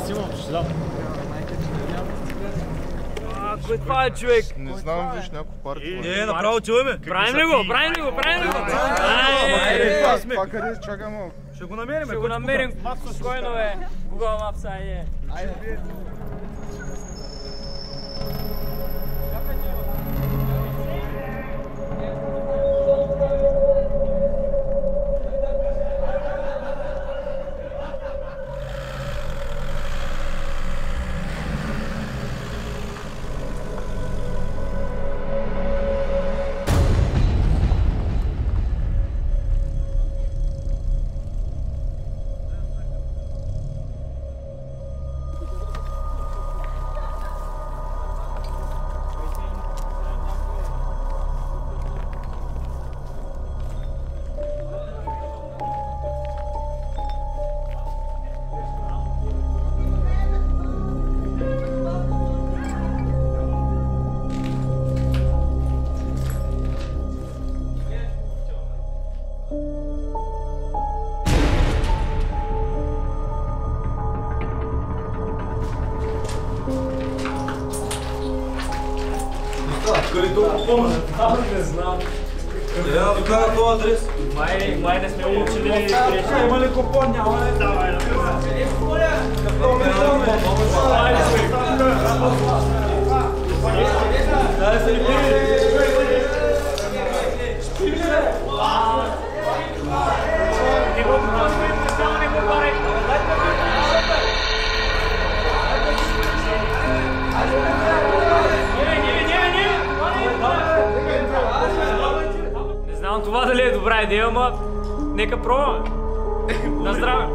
Аз имам, ще дам. Кой това е човек? Не знам, виж някой парк. Не, направо чуваме. Правим ли го? Правим ли го? Правим ли го? Е, Айде! това къде? Чакай малко. Ще го намерим. Ще го намерим спокойно, бе. Google Maps, айде. Я докара този адрес. Май, май не сме учили. Има ли купон? Няма ли? Давай, Дай това дали е добра идея, ама нека пробваме. На здраве.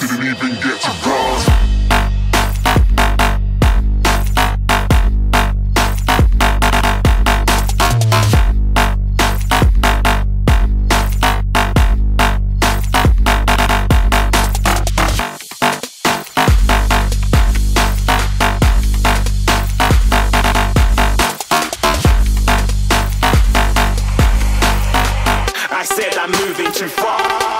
Didn't even I'm moving too far.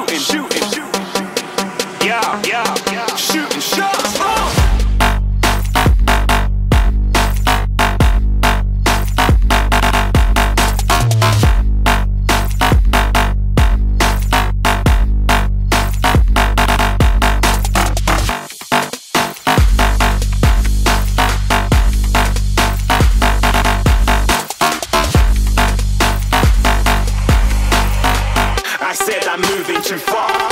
I'm moving too far.